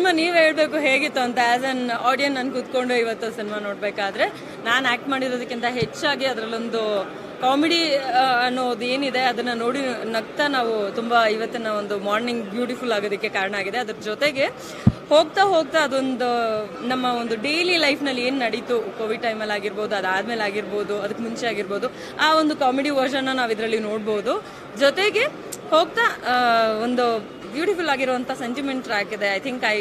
Cinema ನೀವ್ ಹೇಳ್ಬೇಕು ಹೇಗಿತ್ತು ಅಂತ ಆಸ್ ಅನ್ ಆಡಿಯನ್ ನಾನು ಕೂತ್ಕೊಂಡು ಇವತ್ತು ಸಿನಿಮಾ ನೋಡ್ಬೇಕಾದ್ರೆ, ನಾನು ಆಕ್ಟ್ ಮಾಡಿರೋದಕ್ಕಿಂತ ಹೆಚ್ಚಾಗಿ ಅದರಲ್ಲೊಂದು ಕಾಮಿಡಿ ಅನ್ನೋದು ಏನಿದೆ ಅದನ್ನ ನೋಡಿ ನಗ್ತಾ ನಾವು ತುಂಬಾ ಇವತ್ತಿನ ಒಂದು ಮಾರ್ನಿಂಗ್ ಬ್ಯೂಟಿಫುಲ್ ಆಗೋದಕ್ಕೆ ಕಾರಣ ಆಗಿದೆ. ಅದ್ರ ಜೊತೆಗೆ ಹೋಗ್ತಾ ಹೋಗ್ತಾ ಅದೊಂದು ನಮ್ಮ ಒಂದು ಡೈಲಿ ಲೈಫ್ನಲ್ಲಿ ಏನು ನಡೀತು? ಕೋವಿಡ್ ಟೈಮಲ್ಲಿ ಆಗಿರ್ಬೋದು, ಅದಾದ್ಮೇಲೆ ಆಗಿರ್ಬೋದು ಅದಕ್ಕೆ ಮುಂಚೆ ಆಗಿರ್ಬೋದು, ಆ ಒಂದು ಕಾಮಿಡಿ ವರ್ಷನ್ನ ನಾವು ಇದರಲ್ಲಿ ನೋಡ್ಬೋದು. ಜೊತೆಗೆ ಹೋಗ್ತಾ ಒಂದು ಬ್ಯೂಟಿಫುಲ್ ಆಗಿರುವಂಥ ಸೆಂಟಿಮೆಂಟ್ ಟ್ರ್ಯಾಕ್ ಇದೆ. I think I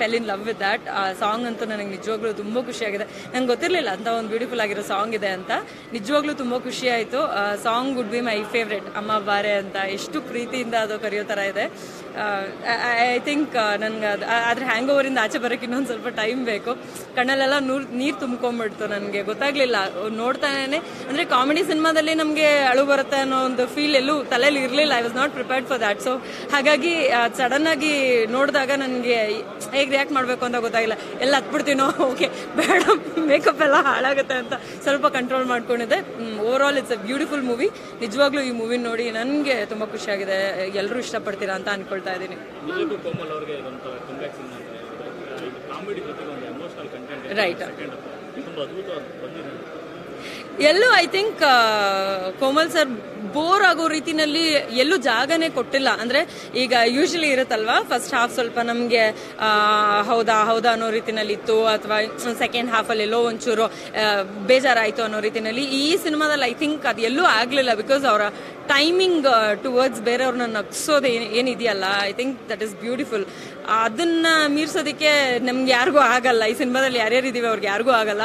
fell in love with that ಆ ಸಾಂಗ್ ಅಂತೂ ನನಗೆ ನಿಜವಾಗ್ಲೂ ತುಂಬ ಖುಷಿಯಾಗಿದೆ ನಂಗೆ ಗೊತ್ತಿರಲಿಲ್ಲ ಅಂತ ಒಂದು ಬ್ಯೂಟಿಫುಲ್ ಆಗಿರೋ ಸಾಂಗ್ ಇದೆ ಅಂತ. ನಿಜವಾಗ್ಲೂ ತುಂಬ ಖುಷಿ ಆಯಿತು. Song would be my favourite ಅಮ್ಮ ಬಾರೆ ಅಂತ. ಎಷ್ಟು ಪ್ರೀತಿಯಿಂದ ಅದು ಕರೆಯೋ ಥರ ಇದೆ. ಐ ಥಿಂಕ್ ನನ್ಗೆ ಅದು ಆದರೆ ಹ್ಯಾಂಗ್ ಓವರಿಂದ ಆಚೆ ಬರೋಕ್ಕೆ ಇನ್ನೊಂದು ಸ್ವಲ್ಪ ಟೈಮ್ ಬೇಕು. ಕಣ್ಣಲ್ಲೆಲ್ಲ ನೂರು, ನೀರು ತುಂಬ್ಕೊಂಬಿಡ್ತು ನನಗೆ. ಗೊತ್ತಾಗ್ಲಿಲ್ಲ. ನೋಡ್ತಾನೆ ಅಂದರೆ ಕಾಮಿಡಿ ಸಿನಿಮಾದಲ್ಲಿ ನಮಗೆ ಅಳು ಬರುತ್ತೆ ಅನ್ನೋ ಒಂದು ಫೀಲ್ ಎಲ್ಲೂ ತಲೆಯಲ್ಲಿ ಇರಲಿಲ್ಲ. I was not prepared for that so ಹಾಗಾಗಿ ಸಡನ್ ಆಗಿ ನೋಡಿದಾಗ ನನಗೆ ಹೇಗೆ ರಿಯಾಕ್ಟ್ ಮಾಡಬೇಕು ಅಂತ ಗೊತ್ತಾಗಿಲ್ಲ. ಎಲ್ಲ ಹತ್ಬಿಡ್ತೀನೋ ಓಕೆ ಬೇಡ ಮೇಕಪ್ ಎಲ್ಲ ಹಾಳಾಗುತ್ತೆ ಅಂತ ಸ್ವಲ್ಪ ಕಂಟ್ರೋಲ್ ಮಾಡ್ಕೊಂಡಿದ್ದೆ. Overall it's a beautiful movie ನಿಜವಾಗ್ಲೂ ಈ ಮೂವಿ ನೋಡಿ ನನಗೆ ತುಂಬ ಖುಷಿಯಾಗಿದೆ ಎಲ್ಲರೂ ಇಷ್ಟಪಡ್ತೀರಾ ಅಂತ ಅನ್ಕೊಳ್ತಾ ಇದ್ದೀನಿ. ನಿಜಕ್ಕೂ ಎಲ್ಲೂ I think Komal sir bore ಆಗೋ ರೀತಿನಲ್ಲಿ ಎಲ್ಲೂ ಜಾಗನೇ ಕೊಟ್ಟಿಲ್ಲ. ಅಂದ್ರೆ ಈಗ ಯೂಶಲಿ ಇರುತ್ತಲ್ವಾ? ಫಸ್ಟ್ ಹಾಫ್ ಸ್ವಲ್ಪ ನಮಗೆ ಹೌದಾ ಹೌದಾ ಅನ್ನೋ ರೀತಿನಲ್ಲಿ ಇತ್ತು ಅಥವಾ ಸೆಕೆಂಡ್ ಹಾಫಲ್ಲಿ ಎಲ್ಲೋ ಒಂಚೂರು ಬೇಜಾರಾಯಿತು ಅನ್ನೋ ರೀತಿನಲ್ಲಿ. ಈ ಸಿನಿಮಾದಲ್ಲಿ ಐ ಥಿಂಕ್ ಅದು ಎಲ್ಲೂ ಆಗಲಿಲ್ಲ ಬಿಕಾಸ್ ಅವರ ಟೈಮಿಂಗ್ ಟುವರ್ಡ್ಸ್ ಬೇರೆಯವ್ರನ್ನ ನಗ್ಸೋದು ಏನ್- ಏನಿದೆಯಲ್ಲ? I think that is beautiful ಅದನ್ನ ಮೀರ್ಸೋದಕ್ಕೆ ನಮ್ಗೆ ಯಾರಿಗೂ ಆಗಲ್ಲ. ಈ ಸಿನಿಮಾದಲ್ಲಿ ಯಾರ್ಯಾರು ಇದೀವಿ ಅವ್ರಿಗೆ ಯಾರಿಗೂ ಆಗಲ್ಲ.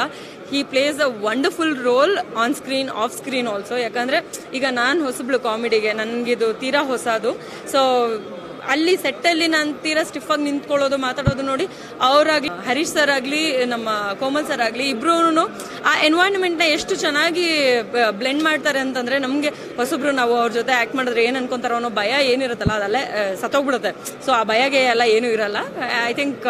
He plays a wonderful role on screen off screen also ಯಾಕಂದ್ರೆ ಈಗ ನಾನು ಹೊಸಬ್ಳು ಕಾಮಿಡಿಗೆ ನನಗಿದು ತೀರಾ ಹೊಸದು. ಸೊ ಅಲ್ಲಿ ಸೆಟ್ಟಲ್ಲಿ ನಾನು ತೀರಾ ಸ್ಟಿಫ್ ಆಗಿ ನಿಂತ್ಕೊಳ್ಳೋದು, ಮಾತಾಡೋದು ನೋಡಿ ಅವರಾಗ್ಲಿ, ಹರೀಶ್ ಸರ್ ಆಗಲಿ, ನಮ್ಮ ಕೋಮಲ್ ಸರ್ ಆಗಲಿ ಇಬ್ರು ಆ ಎನ್ವೈರ್ನ್ಮೆಂಟ್ನ ಎಷ್ಟು ಚೆನ್ನಾಗಿ ಬ್ಲೆಂಡ್ ಮಾಡ್ತಾರೆ ಅಂತಂದ್ರೆ ನಮಗೆ ಹೊಸಬ್ರು ನಾವು ಅವ್ರ ಜೊತೆ ಆಕ್ಟ್ ಮಾಡಿದ್ರೆ ಏನು ಅನ್ಕೊಂತಾರೋ ಅನ್ನೋ ಭಯ ಏನಿರುತ್ತಲ್ಲ, ಅದಲ್ಲೇ ಸತ್ತೋಗ್ಬಿಡುತ್ತೆ. ಸೊ ಆ ಭಯಗೆ ಎಲ್ಲ ಏನೂ ಇರಲ್ಲ. ಐ ಥಿಂಕ್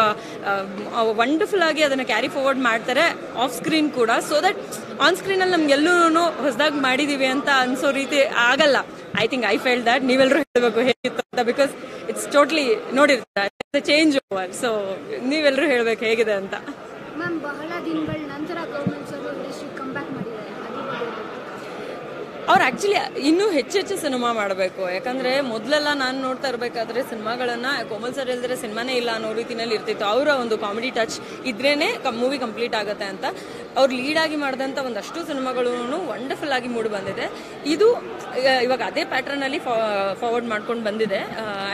ವಂಡರ್ಫುಲ್ ಆಗಿ ಅದನ್ನ ಕ್ಯಾರಿ ಫಾರ್ವರ್ಡ್ ಮಾಡ್ತಾರೆ ಆಫ್ ಸ್ಕ್ರೀನ್ ಕೂಡ. ಸೊ ದಟ್ ಆನ್ ಸ್ಕ್ರೀನಲ್ಲಿ ನಮ್ಗೆಲ್ಲೂ ಹೊಸದಾಗಿ ಮಾಡಿದೀವಿ ಅಂತ ಅನ್ಸೋ ರೀತಿ ಆಗಲ್ಲ. I think I fell that ನೀವೆಲ್ಲರೂ ಹೇಳಬೇಕು ಹೇಗಿತ್ತು ಅಂತ ಬಿಕಾಸ್ ಇಟ್ಸ್ ಟೋಟ್ಲಿ ನೋಡಿರ್ತಾರೆ ಚೇಂಜ್ ಓವರ್ ಸೊ ನೀವೆಲ್ಲರೂ ಹೇಳ್ಬೇಕು ಹೇಗಿದೆ ಅಂತ. ಮ್ಯಾಮ್ ಬಹಳ ದಿನಗಳ ನಂತರ ಗೌರ್ಮೆಂಟ್ ಸರ್ ಇಂಡಸ್ಟ್ರಿ ಕಂಬ್ಯಾಕ್ ಮಾಡಿದ್ದಾರೆ. ಅದ್ರ ಬಗ್ಗೆ ಅವ್ರು ಆಕ್ಚುಲಿ ಇನ್ನೂ ಹೆಚ್ಚೆಚ್ಚು ಸಿನಿಮಾ ಮಾಡಬೇಕು. ಯಾಕಂದ್ರೆ ಮೊದಲೆಲ್ಲ ನಾನು ನೋಡ್ತಾ ಇರಬೇಕಾದ್ರೆ ಸಿನಿಮಾಗಳನ್ನ ಕೋಮಲ್ ಸರ್ ಹೇಳಿದ್ರೆ ಸಿನಿಮಾನೇ ಇಲ್ಲ ಅನ್ನೋ ರೀತಿನಲ್ಲಿ ಇರ್ತಿತ್ತು. ಅವರ ಒಂದು ಕಾಮಿಡಿ ಟಚ್ ಇದ್ರೇನೆ ಮೂವಿ ಕಂಪ್ಲೀಟ್ ಆಗುತ್ತೆ ಅಂತ. ಅವ್ರು ಲೀಡ್ ಆಗಿ ಮಾಡಿದಂಥ ಒಂದಷ್ಟು ಸಿನಿಮಾಗಳು ವಂಡರ್ಫುಲ್ ಆಗಿ ಮೂಡಿ ಬಂದಿದೆ. ಇದು ಇವಾಗ ಅದೇ ಪ್ಯಾಟರ್ನ್ ಅಲ್ಲಿ ಫಾರ್ವರ್ಡ್ ಮಾಡ್ಕೊಂಡು ಬಂದಿದೆ.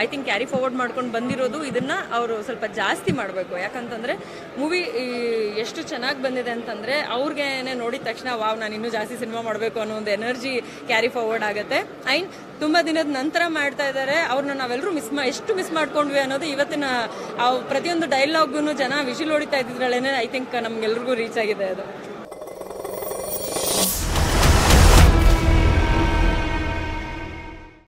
ಐ ಥಿಂಕ್ ಕ್ಯಾರಿ ಫಾರ್ವರ್ಡ್ ಮಾಡ್ಕೊಂಡು ಬಂದಿರೋದು ಇದನ್ನ ಅವರು ಸ್ವಲ್ಪ ಜಾಸ್ತಿ ಮಾಡಬೇಕು. ಯಾಕಂತಂದ್ರೆ ಮೂವಿ ಎಷ್ಟು ಚೆನ್ನಾಗಿ ಬಂದಿದೆ ಅಂತಂದ್ರೆ ಅವ್ರಿಗೆ ನೋಡಿದ ತಕ್ಷಣ, ವಾವ್, ನಾನು ಇನ್ನೂ ಜಾಸ್ತಿ ಸಿನಿಮಾ ಮಾಡಬೇಕು ಅನ್ನೋ ಒಂದು ಎನರ್ಜಿ ಕ್ಯಾರಿ ಫಾರ್ವರ್ಡ್ ಆಗುತ್ತೆ. ಅಂಡ್ ತುಂಬಾ ದಿನದ ನಂತರ ಮಾಡ್ತಾ ಇದ್ದಾರೆ ಅವ್ರನ್ನ ನಾವೆಲ್ಲರೂ ಮಿಸ್ ಮಾ, ಎಷ್ಟು ಮಿಸ್ ಮಾಡ್ಕೊಂಡ್ವಿ ಅನ್ನೋದು ಇವತ್ತಿನ ಆ ಪ್ರತಿಯೊಂದು ಡೈಲಾಗ್ನು ಜನ ವಿಷಿಲ್ ಹೊಡಿತಾ ಇದ್ದಿದ್ರಲ್ಲೇ ಐ ಥಿಂಕ್ ನಮ್ಗೆಲ್ರಿಗೂ ರೀಚ್ ಆಗಿದೆ ಅದು.